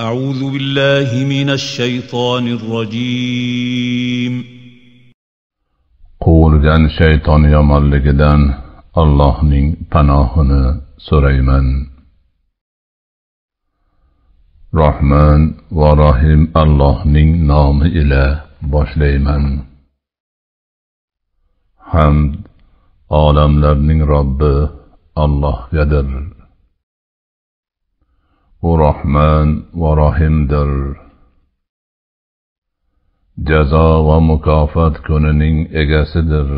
أعوذ بالله من الشيطان الرجيم quvilgan shayton yomonligidan allohning panohini so'rayman rohman va rohim allohning nomi ila boshlayman hamd olamlarning robbi allohgadir U rohman va rohimdir. Jazo va mukofot kunining egasidir.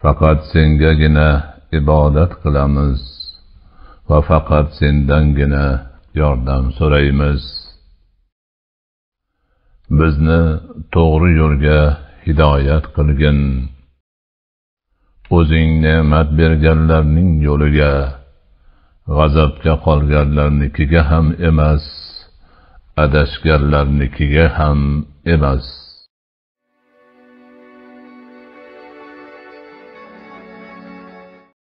Faqat sengagina ibodat qilamiz va faqat sendangina yordam so'raymiz. Bizni to'g'ri yo'lga hidoyat qilgin. O'zing ne'mat berganlarning yo'liga g'azabga qolganlarnikiga ham emas adashganlarnikiga ham emas.